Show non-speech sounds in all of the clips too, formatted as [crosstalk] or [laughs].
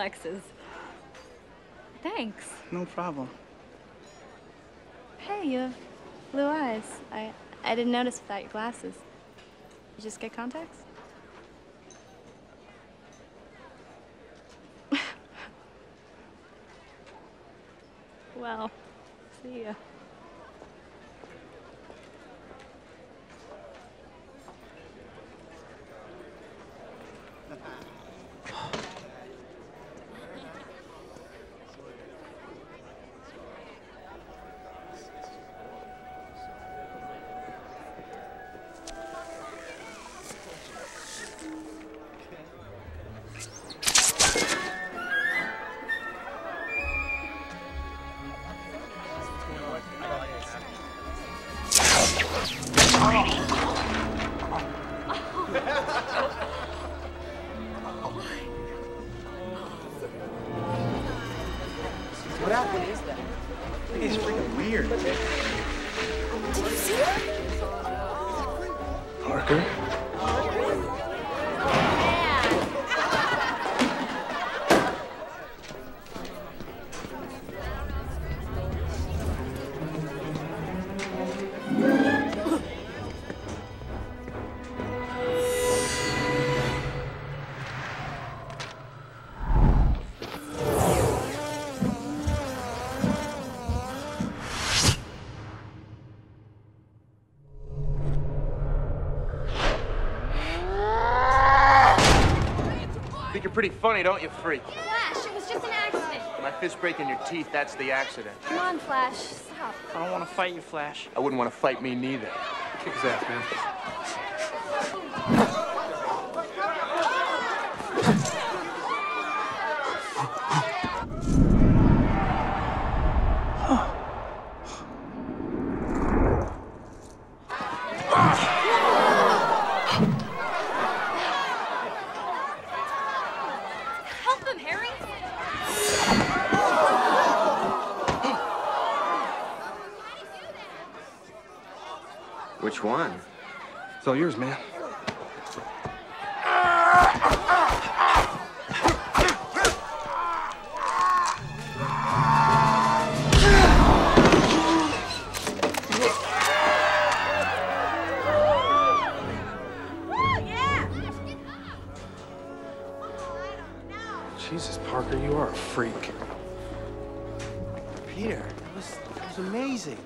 Reflexes. Thanks. No problem. Hey, you have blue eyes. I I didn't notice without your glasses. You just get contacts? What happened is that? It's freaking weird. Did you see that? Parker? Think you're pretty funny, don't you, freak? Flash, it was just an accident. My fist breaking your teeth, that's the accident. Come on, Flash. Stop. I don't want to fight you, Flash. I wouldn't want to fight me neither. Kick his ass, man. [laughs] Help him, Harry. Which one? It's all yours, man. Jesus, Parker, you are a freak. Peter, that was, that was amazing.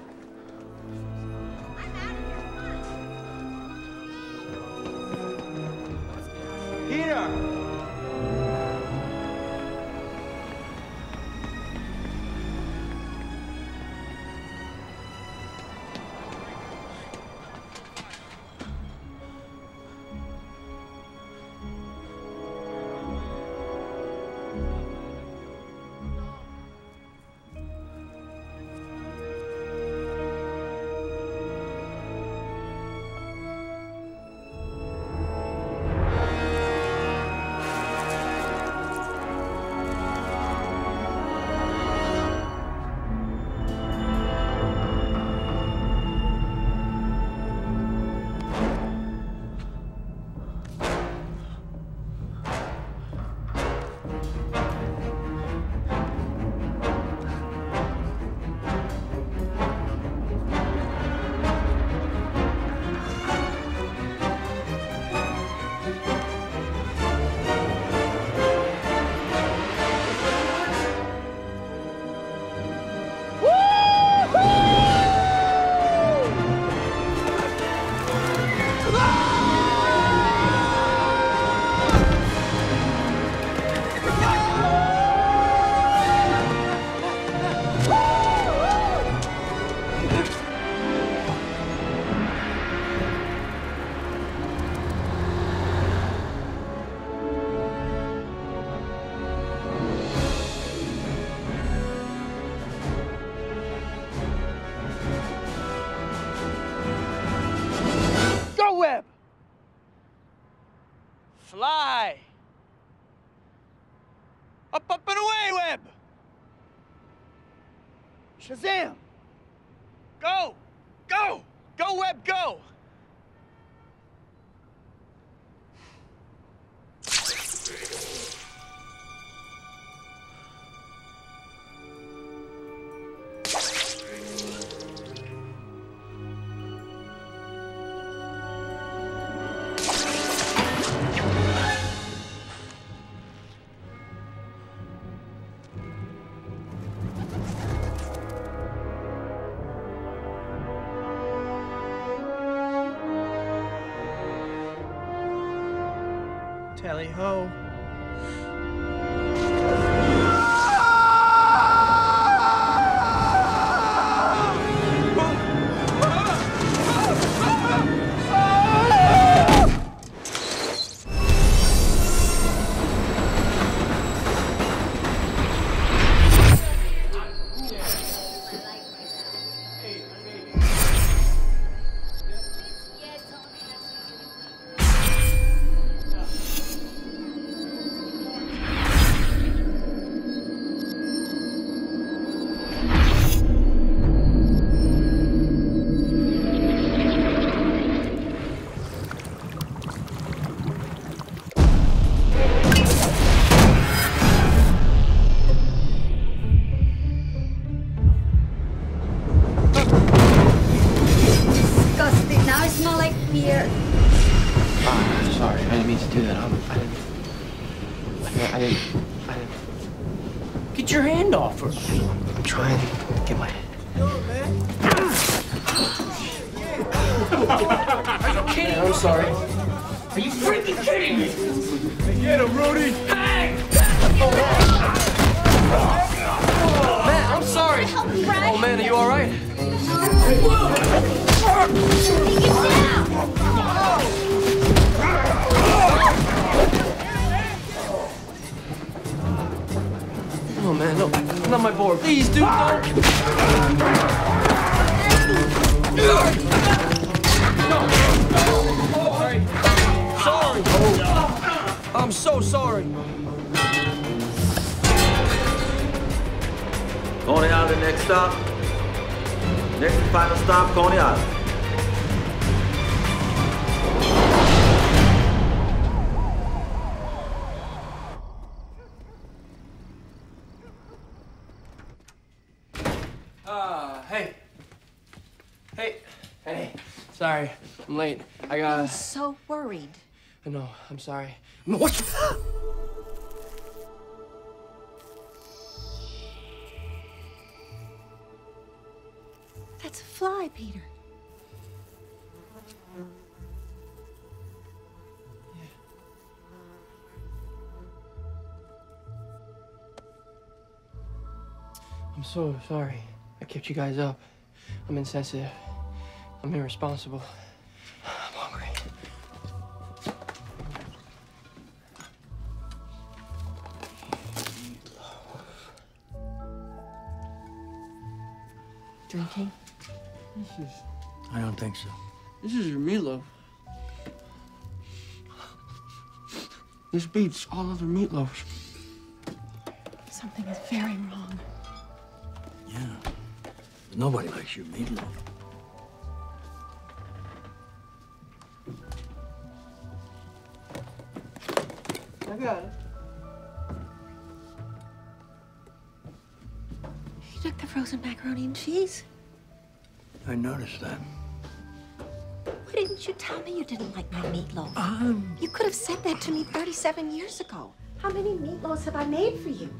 Tally ho. I didn't. I didn't. I. Get your hand off her. I'm trying to get my. Are you kidding? I'm sorry. Are you freaking kidding me? Get him, Rudy! Hey! Man, I'm sorry. Oh man, are you all right? Oh man, no, not my board. Please, dude, no. I'm so sorry. Coney Island, next stop. Next and final stop, Coney Island. Sorry, I'm late. I got. So worried. No, I'm sorry. No, What? That's a fly, Peter. I'm so sorry. I kept you guys up. I'm insensitive. I'm irresponsible. I'm hungry. Drinking? I don't think so. This is your meatloaf. This beats all other meatloafs. Something is very wrong. Yeah. Nobody likes your meatloaf. I got it. You took the frozen macaroni and cheese? I noticed that. Why didn't you tell me you didn't like my meatloaf? Um, You could have said that to me 37 years ago. How many meatloaves have I made for you?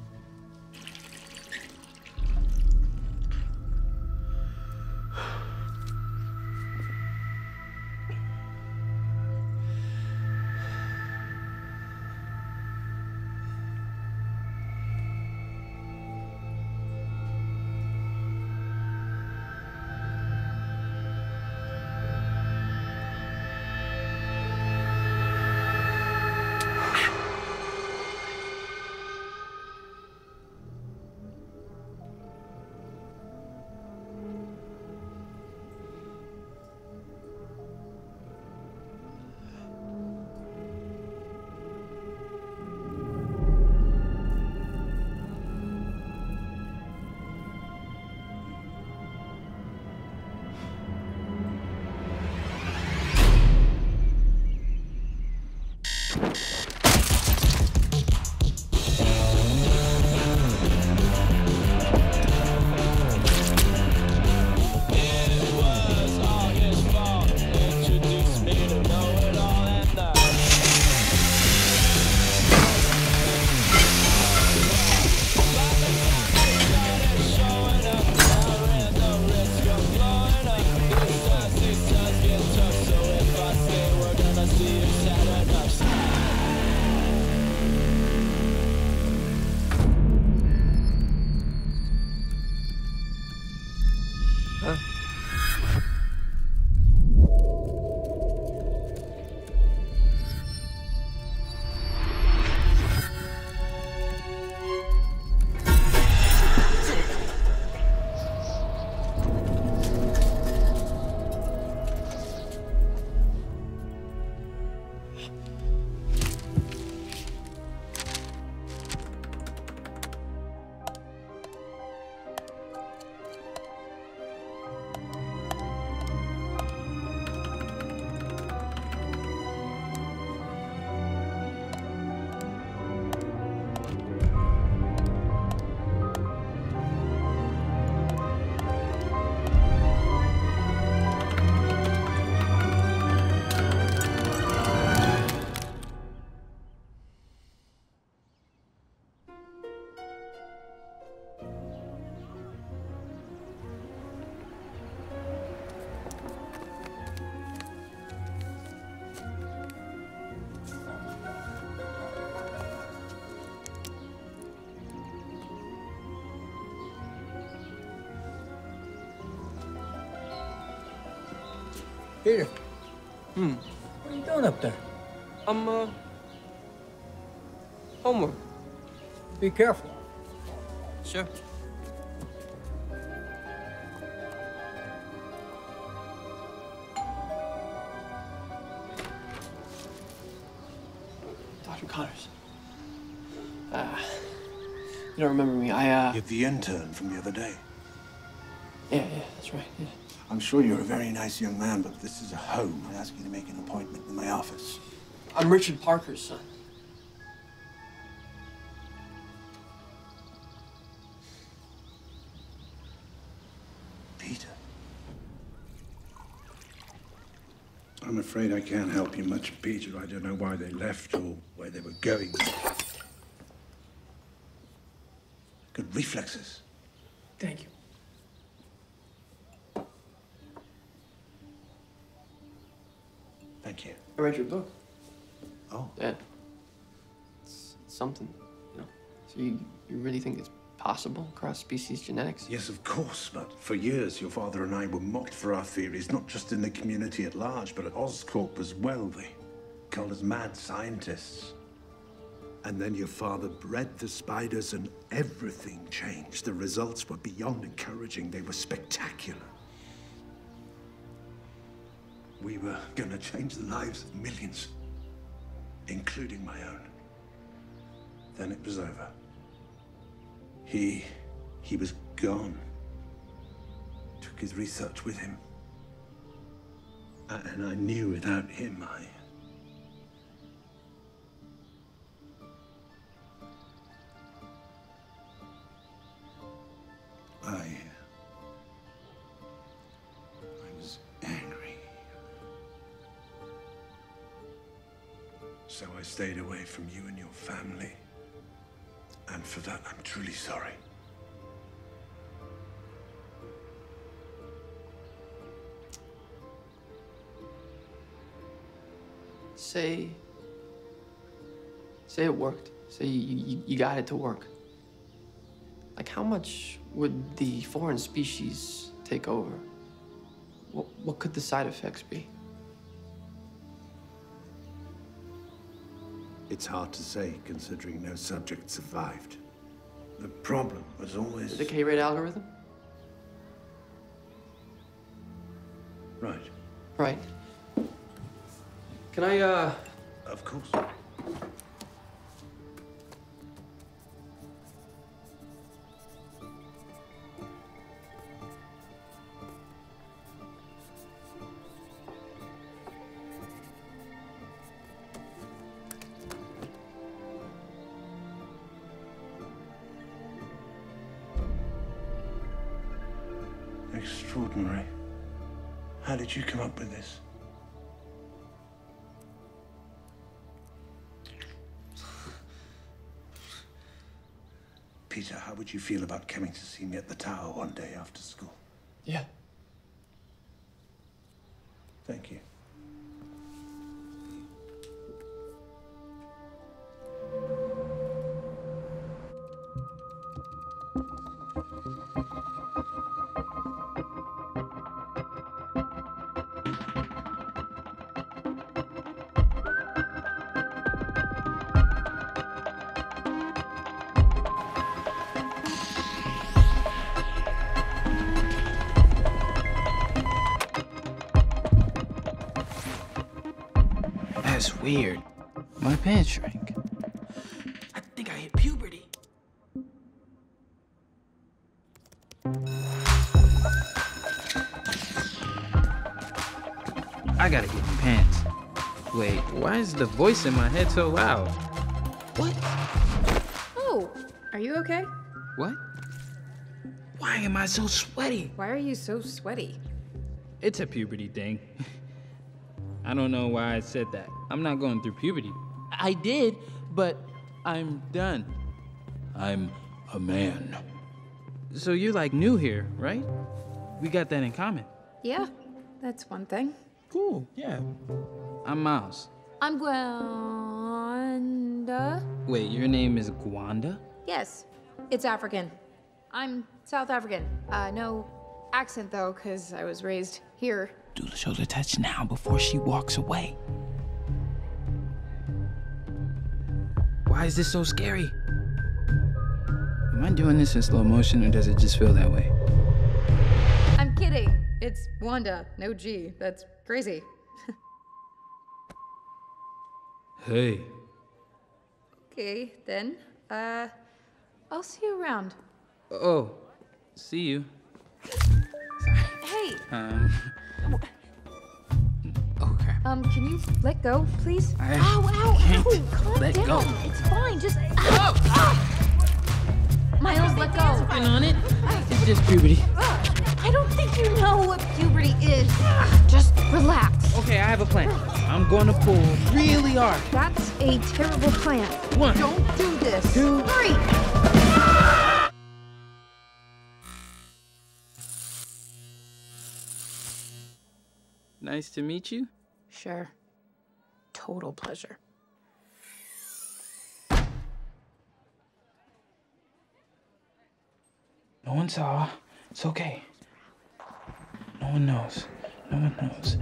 Huh? Peter. Hmm. What are you doing up there? I'm, uh, homework. Be careful. Sure. Dr. Connors. Uh, you don't remember me. I, uh. You're the intern from the other day. Yeah, yeah, that's right. Yeah. I'm sure you're a very nice young man, but this is a home. I ask you to make an appointment in my office. I'm Richard Parker's son. Peter. I'm afraid I can't help you much, Peter. I don't know why they left or where they were going. Good reflexes. Thank you. Thank you. I read your book. Oh. Yeah. It's, it's something, you know. So you, you really think it's possible cross species genetics? Yes, of course, but for years your father and I were mocked for our theories, not just in the community at large, but at Oscorp as well. They called us mad scientists. And then your father bred the spiders and everything changed. The results were beyond encouraging. They were spectacular. We were gonna change the lives of millions, including my own. Then it was over. He, he was gone. Took his research with him. And I knew without him, I... I... I stayed away from you and your family. And for that, I'm truly sorry. Say. Say it worked. Say you, you, you got it to work. Like, how much would the foreign species take over? What, what could the side effects be? It's hard to say, considering no subject survived. The problem was always... The decay rate algorithm? Right. Right. Can I, uh. Of course. Up with this? Peter, how would you feel about coming to see me at the tower one day after school? Yeah. Thank you. Weird. My pants shrank. I think I hit puberty. I gotta get new pants. Wait, why is the voice in my head so loud? What? Oh, are you okay? What? Why am I so sweaty? Why are you so sweaty? It's a puberty thing. [laughs] I don't know why I said that. I'm not going through puberty. I did, but I'm done. I'm a man. So you're like new here, right? We got that in common. Yeah, that's one thing. Cool, yeah. I'm Miles. I'm Gwanda. Wait, your name is Gwanda? Yes, it's African. I'm South African. Uh, no accent though, because I was raised here. Do the shoulder touch now before she walks away. Why is this so scary? Am I doing this in slow motion or does it just feel that way? I'm kidding. It's Wanda, no G. That's crazy. [laughs] Hey. Okay, then. Uh, I'll see you around. Oh, see you. Hey, Um. Oh um, can you let go, please? I ow, ow, can't ow! Calm let down. go. It's fine. Just. Ow, ow. Miles, let go. Working on it. It's just puberty. I don't think you know what puberty is. Just relax. Okay, I have a plan. I'm going to pull really hard. That's a terrible plan. One. Don't do this. Two. Three. Nice to meet you. Sure. Total pleasure. No one saw. It's okay. No one knows. No one knows.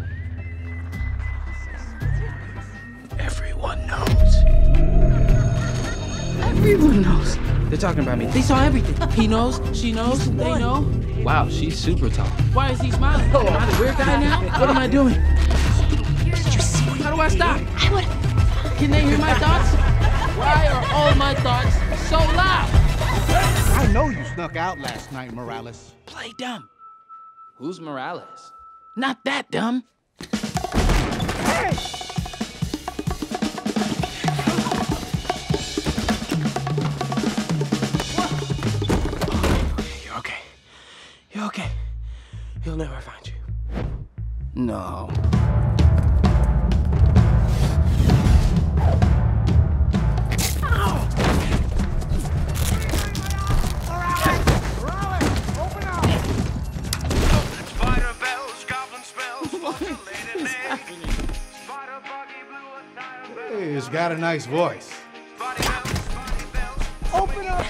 Everyone knows. Everyone knows. They're talking about me. They saw everything. He knows. She knows. They know. Wow, she's super tall. Why is he smiling? Oh, am I the weird guy now? What am I doing? Do I stop? I would. Can they hear my thoughts? Why are all my thoughts so loud? I know you snuck out last night, Morales. Play dumb. Who's Morales? Not that dumb. Hey! You're okay. You're okay. He'll never find you. No. Got a nice voice. Open up!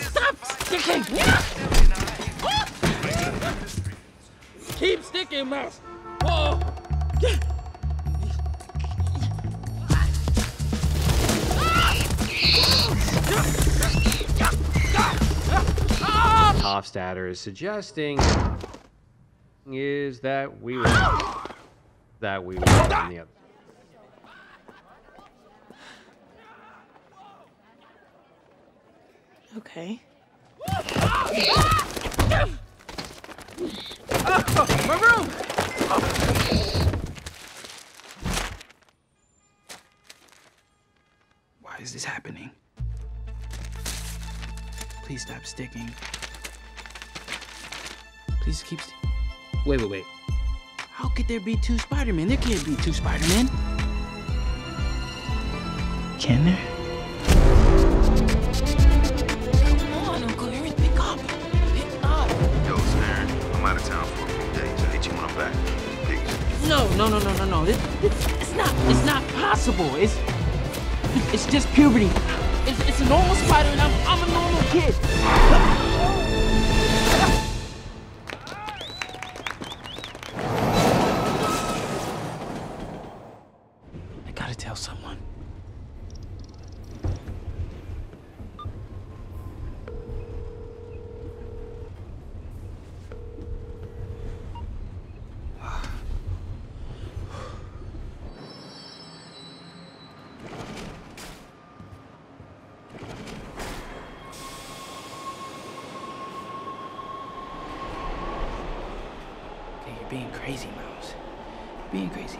Stop sticking! Keep sticking, mouse. Whoa! Hofstadter is suggesting is that we were that we were on the other. Okay. my room! Why is this happening? Please stop sticking. Please keep. St- wait, wait, wait. How could there be two Spider-Men? There can't be two Spider-Men. Can there? I'm out of town for a few days. I'll hit you when I'm back. Peace. No, no, no, no, no, no. It, it's, it's not. It's not possible. It's. It's just puberty. It's, it's a normal spider, and I'm, I'm a normal kid. Being crazy.